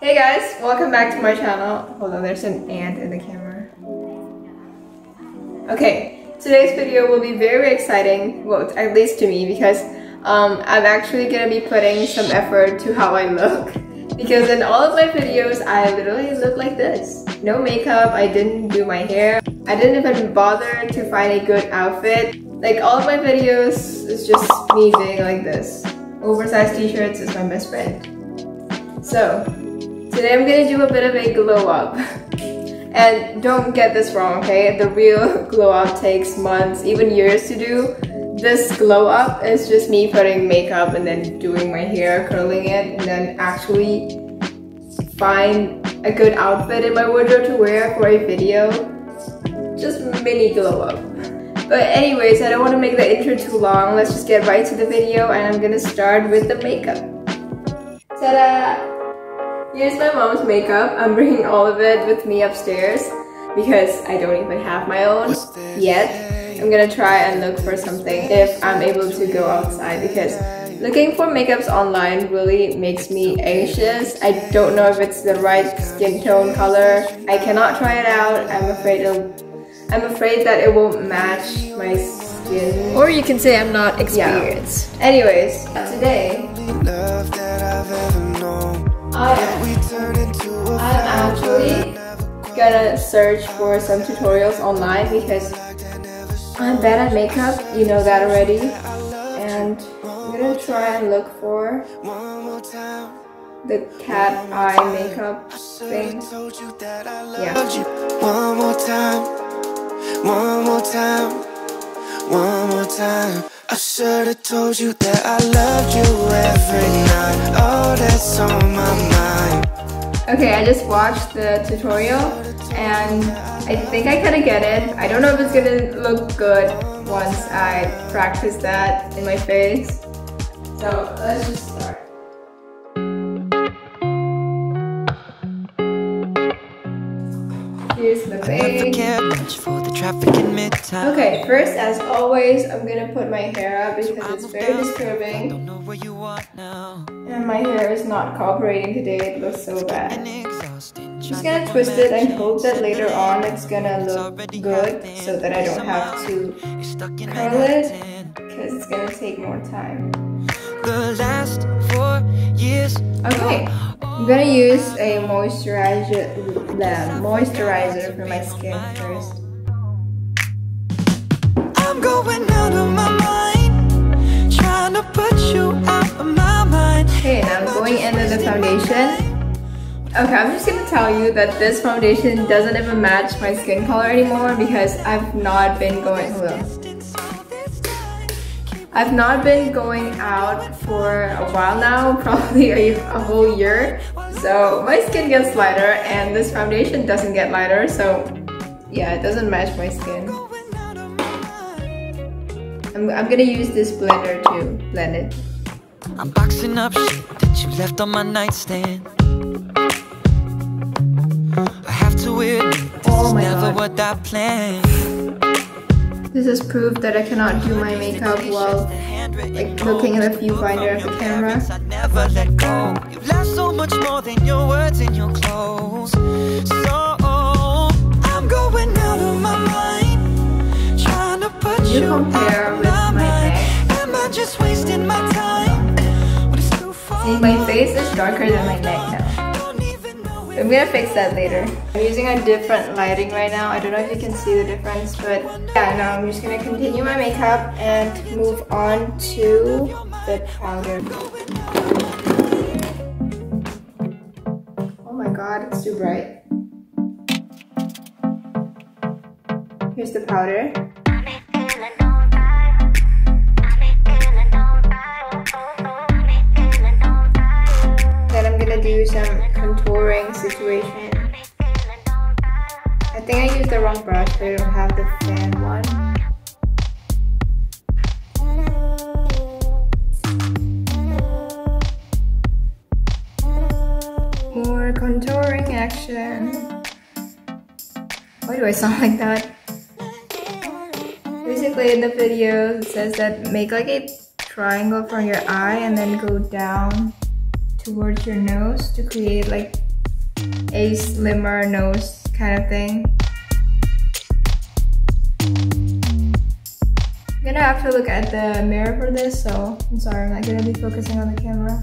Hey guys, welcome back to my channel. Hold on, there's an ant in the camera. Okay, today's video will be very exciting, well, at least to me, because um, I'm actually gonna be putting some effort to how I look. Because in all of my videos, I literally look like this. No makeup, I didn't do my hair. I didn't even bother to find a good outfit. Like all of my videos is just me being like this. Oversized t-shirts is my best friend. So, Today I'm gonna do a bit of a glow up. And don't get this wrong, okay? The real glow up takes months, even years to do. This glow up is just me putting makeup and then doing my hair, curling it, and then actually find a good outfit in my wardrobe to wear for a video. Just mini glow up. But anyways, I don't want to make the intro too long. Let's just get right to the video and I'm gonna start with the makeup. Ta-da! Here's my mom's makeup. I'm bringing all of it with me upstairs because I don't even have my own yet. I'm gonna try and look for something if I'm able to go outside because looking for makeups online really makes me anxious. I don't know if it's the right skin tone color. I cannot try it out. I'm afraid it'll I'm afraid that it won't match my skin. Or you can say I'm not experienced. Yeah. Anyways, today I I'm actually gonna search for some tutorials online because I'm bad at makeup, you know that already. And I'm gonna try and look for the cat eye makeup thing. Yeah. One more time, one more time, one more time. I should've told you that I loved you every night Oh, that's on my mind Okay, I just watched the tutorial and I think I kinda get it. I don't know if it's gonna look good once I practice that in my face. So let's just start. Here's the base. Okay, first, as always, I'm gonna put my hair up because it's very disturbing. And my hair is not cooperating today, it looks so bad. I'm just gonna twist it and hope that later on it's gonna look good so that I don't have to curl it because it's gonna take more time. The last four years. Okay, I'm gonna use a moisturizer, moisturizer for my skin first. I'm going out of my mind, trying to put you out of my mind. Okay, now I'm going into the foundation. Okay, I'm just gonna tell you that this foundation doesn't even match my skin color anymore because I've not been going. I've not been going out for a while now, probably a, a, whole year. So my skin gets lighter and this foundation doesn't get lighter. So yeah, it doesn't match my skin. I'm, I'm gonna use this blender to blend it. I'm boxing up shit that you left on my nightstand. I have to admit, this oh is never God. what I planned. This is proof that I cannot do my makeup while like looking at the viewfinder of the camera. so much more than your words and your clothes. Darker than my neck now. I'm gonna fix that later. I'm using a different lighting right now. I don't know if you can see the difference, but yeah, now I'm just gonna continue my makeup and move on to the powder. Oh my god, it's too bright. Here's the powder. Do some contouring situation. I think I used the wrong brush, but I don't have the fan one. More contouring action. Why do I sound like that? Basically in the video it says that make like a triangle from your eye and then go down towards your nose to create like a slimmer nose kind of thing. I'm gonna have to look at the mirror for this, so I'm sorry, I'm not gonna be focusing on the camera.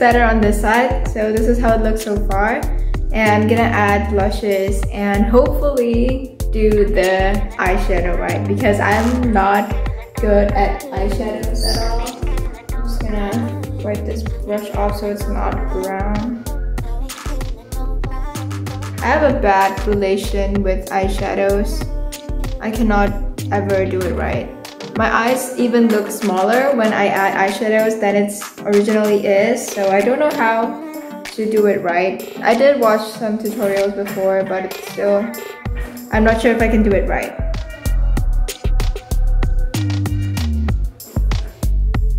Better on this side, so this is how it looks so far. And I'm gonna add blushes and hopefully do the eyeshadow right because I'm not good at eyeshadows at all. I'm just gonna wipe this brush off so it's not brown. I have a bad relation with eyeshadows. I cannot ever do it right. My eyes even look smaller when I add eyeshadows than it originally is, so I don't know how to do it right. I did watch some tutorials before, but it's still, I'm not sure if I can do it right.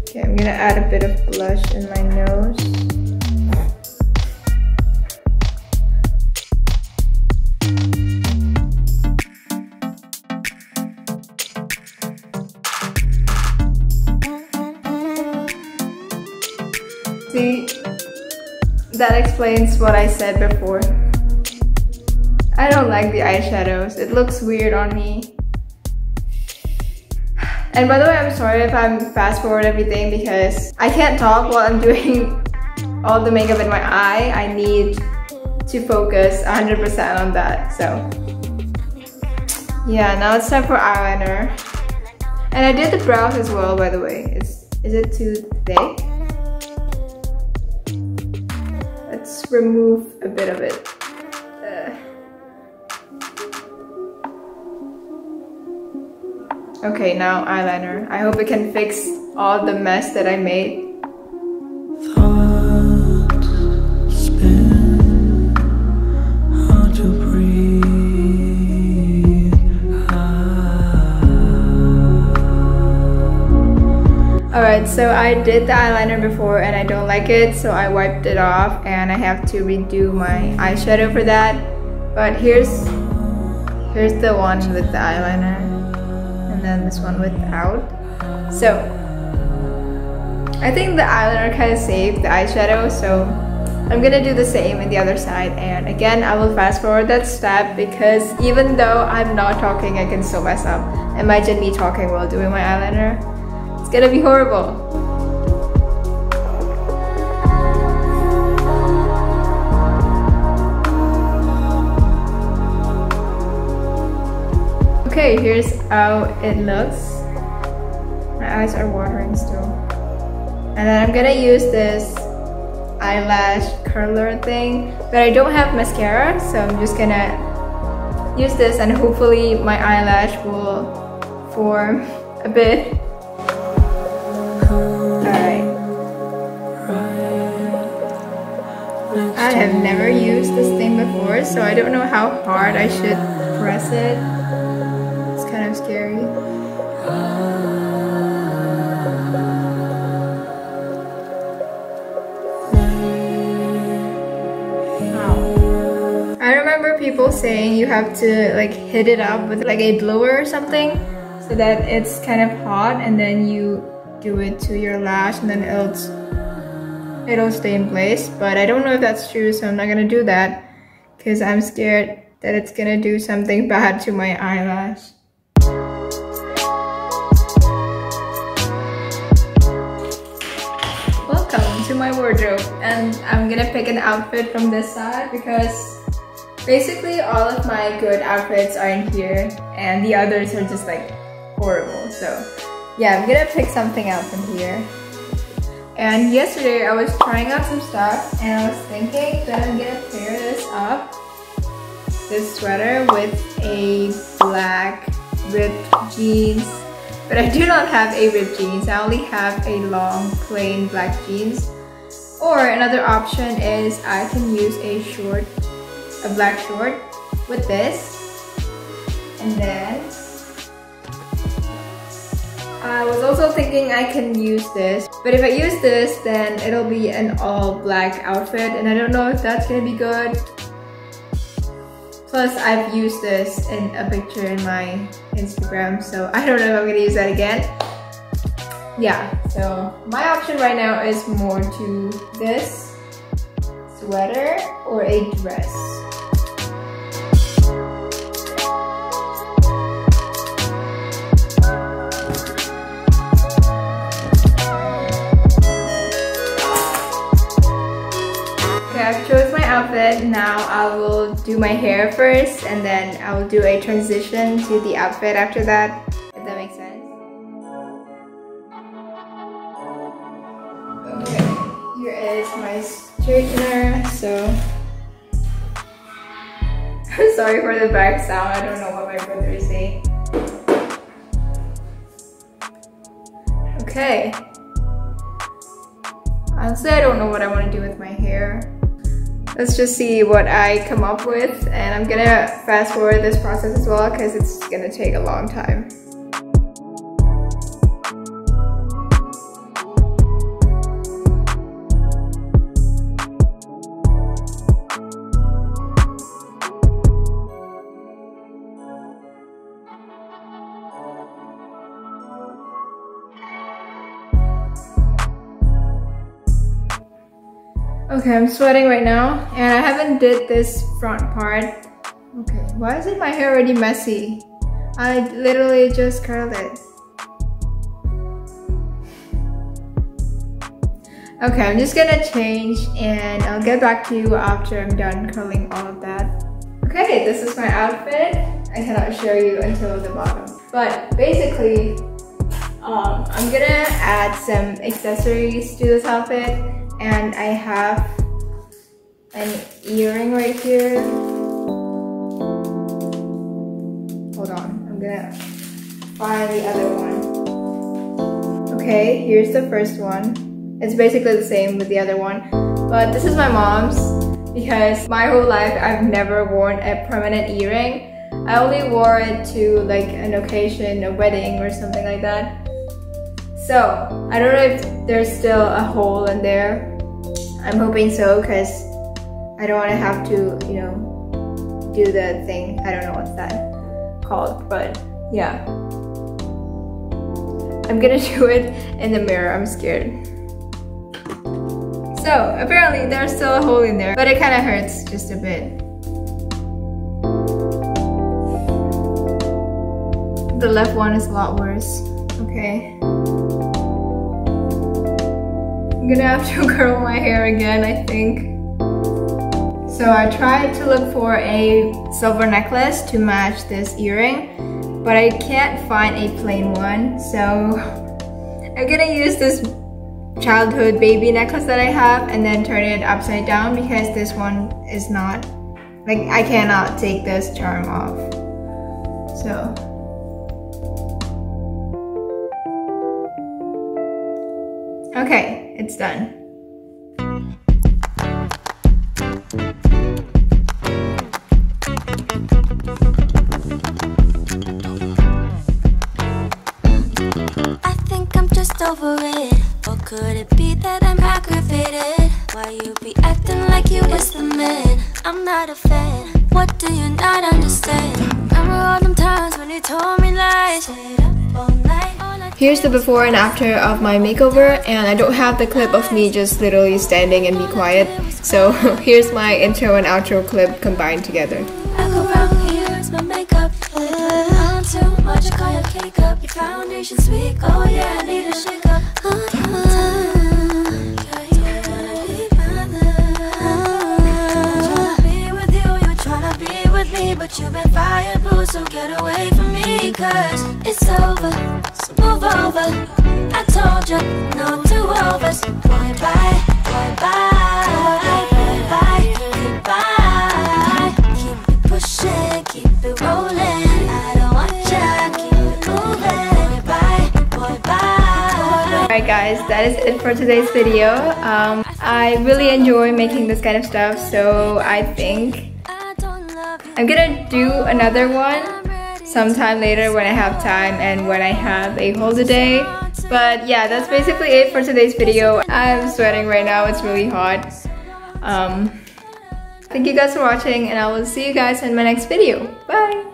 Okay, I'm gonna add a bit of blush in my nose. That explains what I said before. I don't like the eyeshadows. It looks weird on me. And by the way, I'm sorry if I'm fast forward everything because I can't talk while I'm doing all the makeup in my eye. I need to focus 100% on that, so. Yeah, now it's time for eyeliner. And I did the brows as well, by the way. Is, is it too thick? Remove a bit of it. Uh. Okay, now eyeliner. I hope it can fix all the mess that I made. So I did the eyeliner before and I don't like it, so I wiped it off and I have to redo my eyeshadow for that. But here's here's the one with the eyeliner and then this one without. So I think the eyeliner kind of saved the eyeshadow, so I'm gonna do the same in the other side and again I will fast forward that step because even though I'm not talking I can still mess up. Imagine me talking while doing my eyeliner gonna be horrible. Okay, here's how it looks. My eyes are watering still. And then I'm gonna use this eyelash curler thing, but I don't have mascara, so I'm just gonna use this and hopefully my eyelash will form a bit I have never used this thing before, so I don't know how hard I should press it. It's kind of scary. I remember people saying you have to like hit it up with like a blower or something so that it's kind of hot and then you do it to your lash and then it'll it'll stay in place. But I don't know if that's true, so I'm not gonna do that because I'm scared that it's gonna do something bad to my eyelash. Welcome to my wardrobe and I'm gonna pick an outfit from this side because basically all of my good outfits are in here and the others are just like horrible. So yeah, I'm gonna pick something out from here. And yesterday I was trying out some stuff and I was thinking that I'm gonna pair this up, this sweater with a black ripped jeans. But I do not have a ripped jeans, I only have a long plain black jeans. Or another option is I can use a short, a black short with this. And then I was also thinking I can use this, but if I use this, then it'll be an all black outfit, and I don't know if that's gonna be good. Plus, I've used this in a picture in my Instagram, so I don't know if I'm gonna use that again. Yeah, so my option right now is more to this sweater or a dress. Outfit. Now I will do my hair first and then I will do a transition to the outfit after that, if that makes sense. Okay, here is my straightener. So, I'm sorry for the back sound. I don't know what my brother is saying. Okay. Honestly, I don't know what I want to do with my hair. Let's just see what I come up with and I'm gonna fast forward this process as well because it's gonna take a long time. Okay, I'm sweating right now and I haven't did this front part. Okay, why is it my hair already messy? I literally just curled it. Okay, I'm just gonna change and I'll get back to you after I'm done curling all of that. Okay, this is my outfit. I cannot show you until the bottom. But basically, um, I'm gonna add some accessories to this outfit and I have an earring right here. Hold on, I'm gonna find the other one. Okay, here's the first one. It's basically the same with the other one, but this is my mom's because my whole life I've never worn a permanent earring. I only wore it to like an occasion, a wedding or something like that. So, I don't know if there's still a hole in there I'm hoping so because I don't want to have to, you know, do the thing. I don't know what's that called, but yeah. I'm gonna do it in the mirror. I'm scared. So apparently there's still a hole in there, but it kind of hurts just a bit. The left one is a lot worse. Okay. Gonna have to curl my hair again, I think. So I tried to look for a silver necklace to match this earring, but I can't find a plain one. So I'm gonna use this childhood baby necklace that I have and then turn it upside down because this one is not, like I cannot take this charm off. So Okay, it's done. I think I'm just over it. Or could it be that I'm aggravated? Why you be acting like you the man? I'm not a fan. What do you not understand? Here's the before and after of my makeover and I don't have the clip of me just literally standing and be quiet. So here's my intro and outro clip combined together. Oh yeah, I need a shake so get away from me, cause it's over, so move over. I told you, no two overs. Boy, bye, bye, bye, goodbye. Keep it pushing, keep it rolling. I don't want ya, keep it moving. Bye, boy, bye. Alright guys, that is it for today's video. Um, I really enjoy making this kind of stuff, so I think I'm gonna do another one sometime later when I have time and when I have a holiday. But yeah, that's basically it for today's video. I'm sweating right now, it's really hot. Um, Thank you guys for watching and I will see you guys in my next video. Bye!